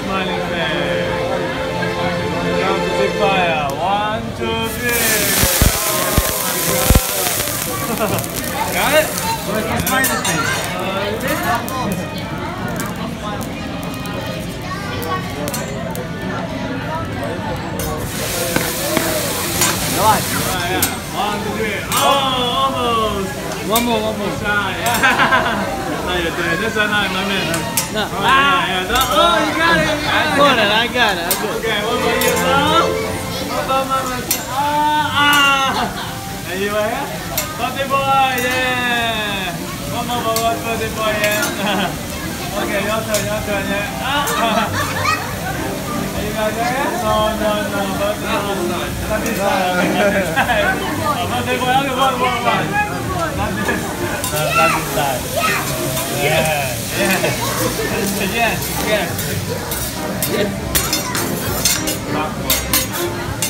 Smiling face. Down to big fire. One, two, three. Got smiling face? Давай. One, two, three. Oh, almost. One more, one more. Yeah. No, you're this one, my man. No. Oh, yeah, yeah. Oh, you got it. You I got got it, I got it. I got it. Okay, what about you, son? What about mama? Ah, ah. And you are here? Birthday boy, yeah. One more for what birthday boy, yeah. okay, your turn, your turn, yeah. Ah. Are you guys there? No, no, no. Birthday boy. Not this side. okay, Not this side. Oh, birthday boy, okay, one, one, one. Not this. Not this side. Yeah, yeah. yes, yes. Back one.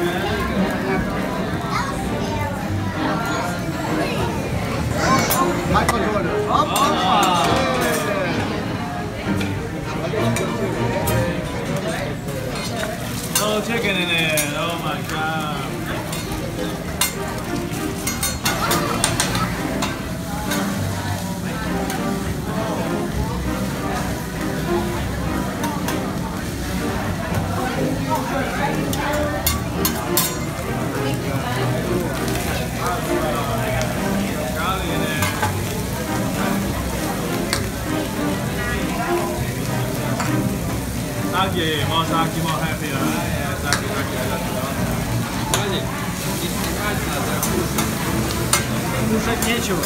Michael yeah, more sake, more happy. Yeah, exactly, exactly. I love you. Ваня, если брать надо, кушать. Кушать нечего.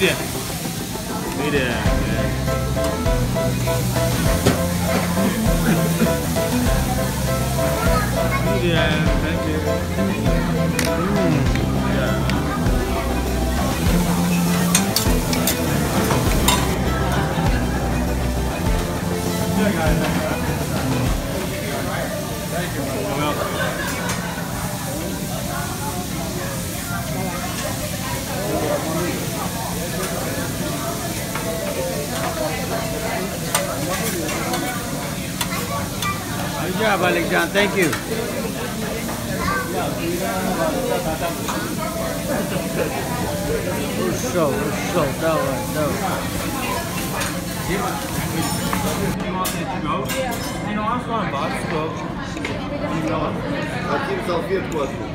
Eat it. Eat it. Yeah. job, Alexander. Thank you. Ушел, ушел. Давай, давай. You want it to go? You know, I'm fine, but let's go. You know what? Хотим салфетку одну.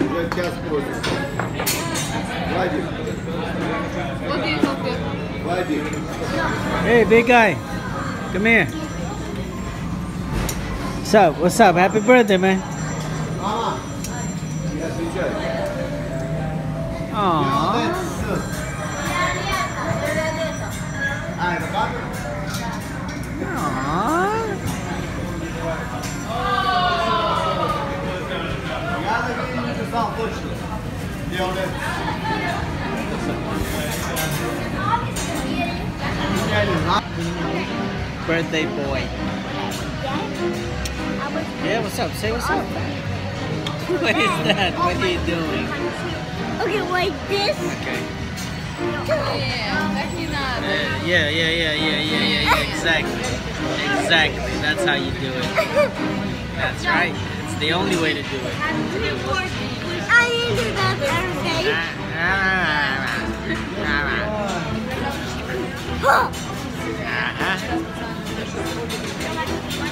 Уже час просим. Владик, Окей, окей. Владик. Hey, big guy. Come here. What's up? What's up? Happy birthday, man. Mama. Aww. Birthday boy. Yeah, what's up? Say what's up. What is that? What are you doing? Okay, like this. Okay. Yeah, yeah, yeah, yeah, yeah, yeah, yeah, exactly. Exactly. That's how you do it. That's right. It's the only way to do it. I need to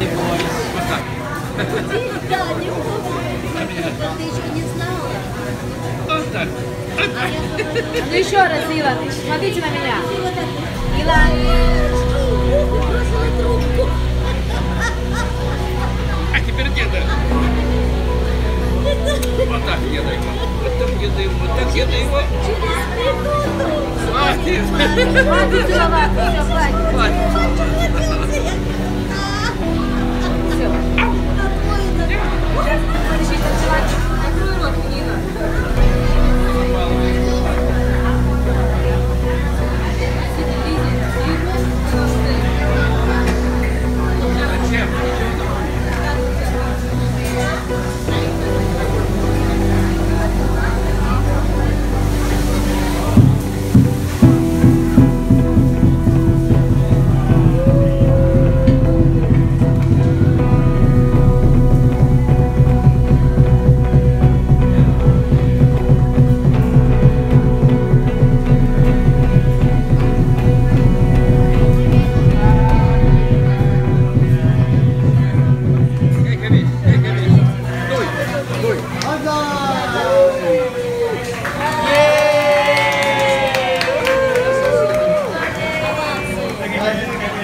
Вот так. Да, не знала. Вот так. Ну еще раз, Ила, смотрите на меня. Ила. А теперь деда. Вот так еда его. Вот так еда его. Вот так еда его. Через минуту. Хватит. Хватит, Ила, хватит. Хватит. Подожди, танцевать.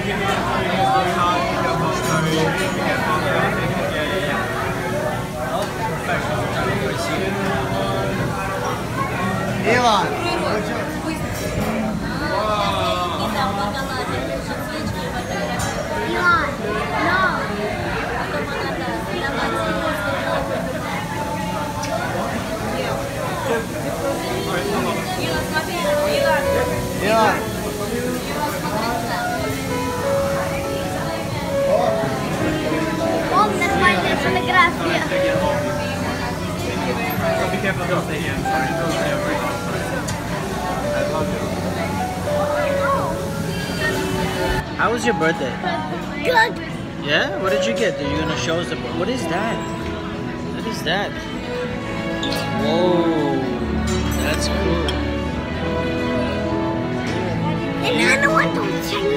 伊万。Grazie. How was your birthday? Good. Yeah? What did you get? Are you going to show us the... What is that? What is that? Whoa. That's cool. And I don't want to people.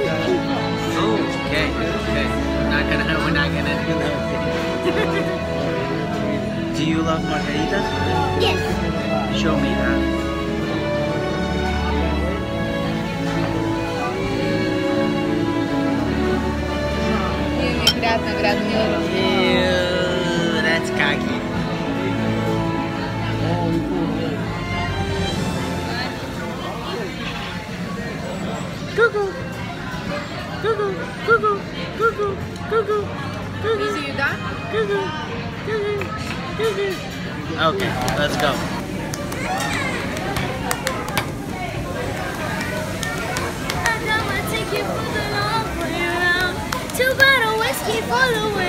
Oh, okay, okay. We're not gonna, we're not gonna do that. Do you love margaritas? Yes. Show me that. Okay, let's go. Two bottle whiskey for the.